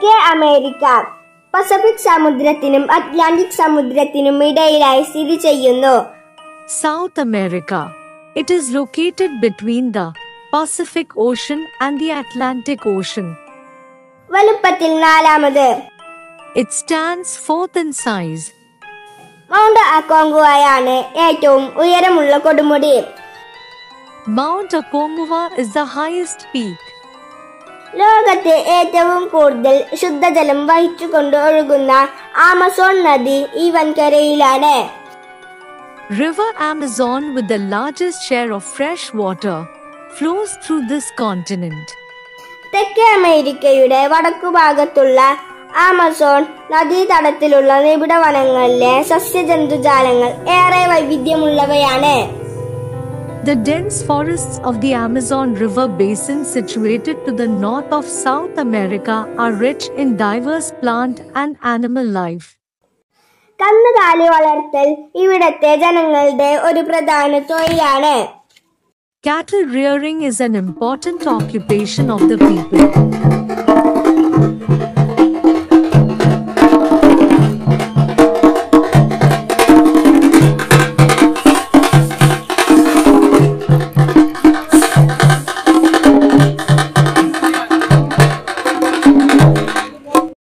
തെക്കേ America Pacific സമുദ്രത്തിനും Atlantic സമുദ്രത്തിനും ഇടയിലായി സ്ഥിതി ചെയ്യുന്നു South America. It is located between the Pacific Ocean and the Atlantic Ocean. വലുപ്പത്തിൽ നാലാമത് It stands fourth in size. Mount അക്കോങ്കുവയാണ് ഏറ്റവും ഉയരമുള്ള കൊടുമുടി Mount Aconcagua is the highest peak. ലോകത്തെ ഏറ്റവും കൂടുതൽ ശുദ്ധജലം വഹിച്ചുകൊണ്ട് ഒഴുകുന്ന ആമസോൺ നദി ഈ വൻകരയിലാണ് River Amazon with the largest share of fresh water flows through this continent. തെക്കേ അമേരിക്കയുടെ വടക്കുഭാഗത്തുള്ള ആമസോൺ നദീതടത്തിലുള്ള നിബിഡ വനങ്ങളിലെ സസ്യജന്തുജാലങ്ങൾ ഏറെ വൈവിധ്യമുള്ളവയാണ് The dense forests of the Amazon River basin situated to the north of South America are rich in diverse plant and animal life. കന്നുകാലി വളർത്തൽ ഇവിടത്തെ ജനങ്ങളുടെ ഒരു പ്രധാന തൊഴിലാണ് Cattle rearing is an important occupation of the people.